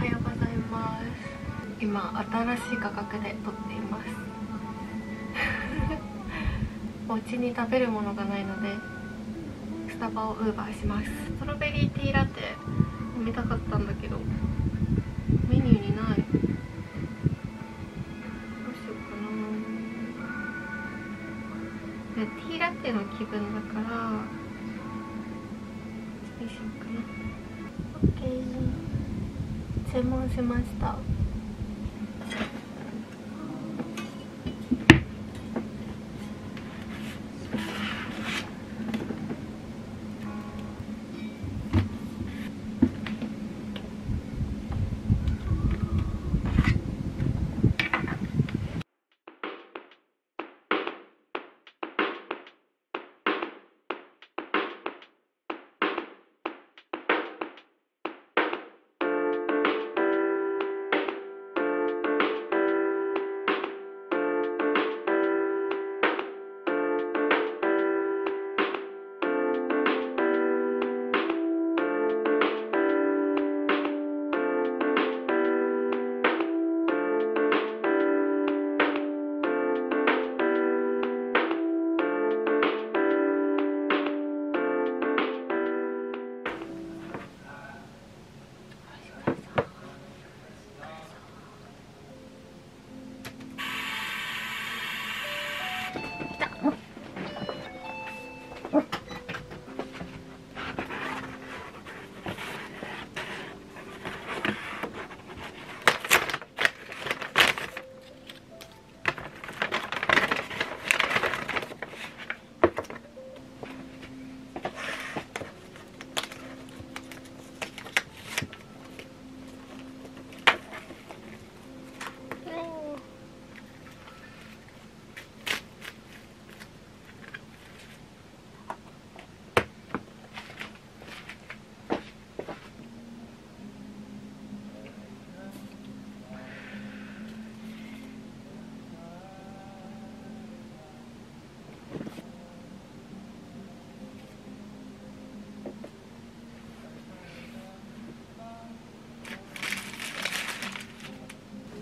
はようございます。今新しい価格で撮っています。お家に食べるものがないのでスタバをウーバーします。ストロベリーティーラテ飲みたかったんだけどメニューにない。どうしようかな。でティーラテの気分だからどうしようかな OK 専門しました。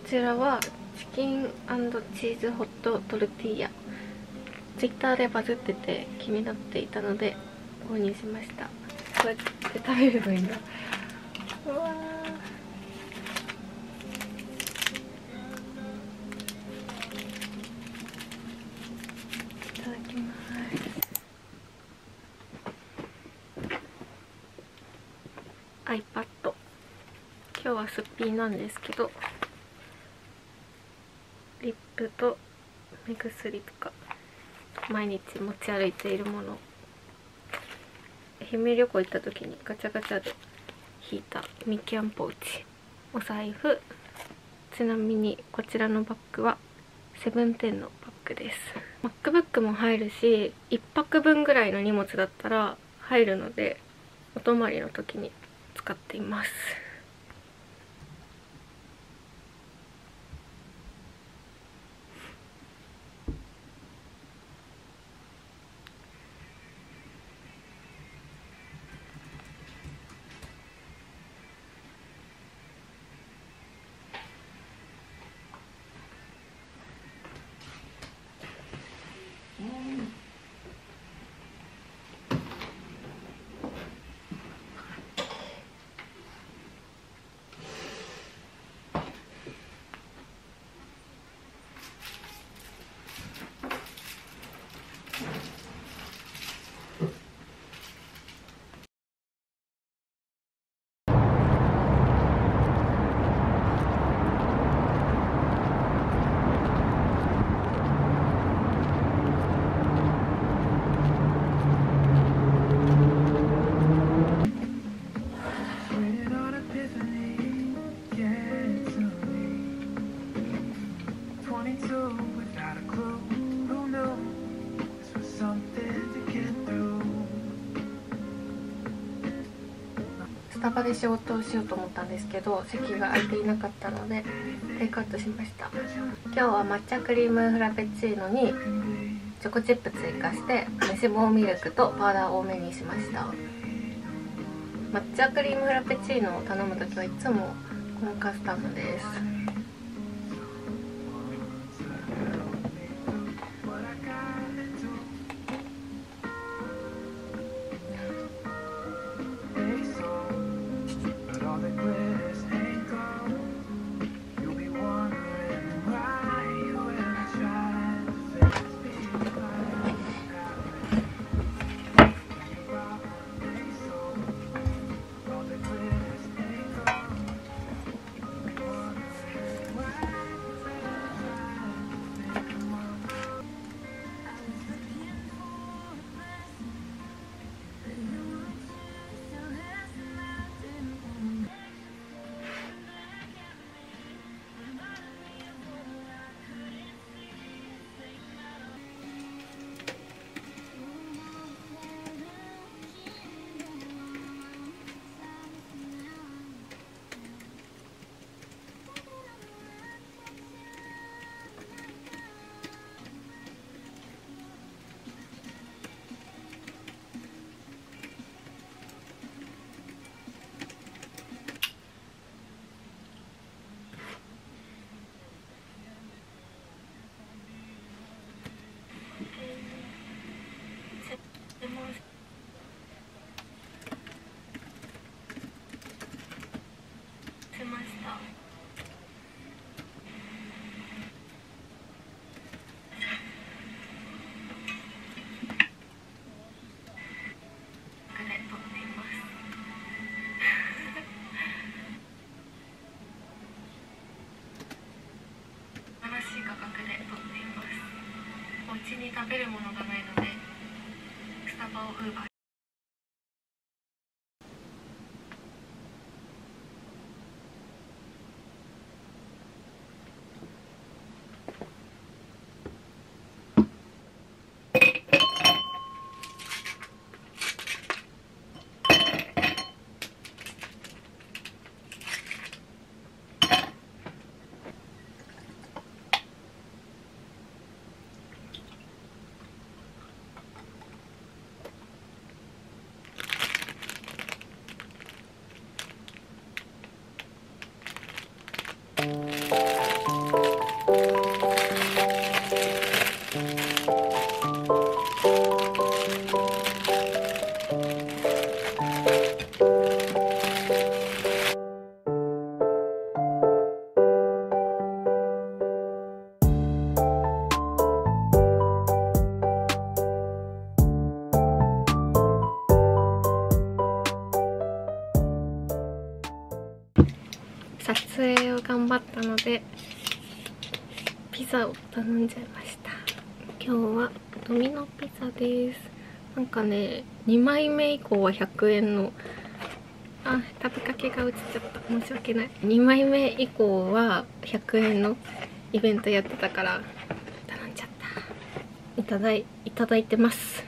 ちらはチキンチーズホットトルティーヤ。ツイッターでバズってて気になっていたので購入しました。こうやって食べればいいんだうわいただきます。iPad 今日はすっぴんなんですけど。プと目薬とか毎日持ち歩いているもの。愛媛旅行行った時にガチャガチャで引いたミキャンポーチ。お財布。ちなみにこちらのバッグはセブンテンのバッグです。MacBook も入るし1泊分ぐらいの荷物だったら入るのでお泊まりの時に使っています。スタバで仕事をしようと思ったんですけど席が空いていなかったのでテイクアウトしました。今日は抹茶クリームフラペチーノにチョコチップ追加して飯棒ミルクとパウダー多めにしました。抹茶クリームフラペチーノを頼む時はいつもこのカスタムです。す。します。お家に食べるものがないので頑張ったのでピザを頼んじゃいました。今日はドミノピザです。なんかね2枚目以降は100円のあ食べかけが映っちゃった。申し訳ない。2枚目以降は100円のイベントやってたから頼んじゃった。いただいいただいてます。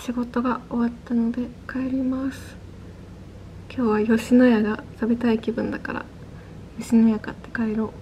仕事が終わったので帰ります。今日は吉野家が食べたい気分だから吉野家買って帰ろう。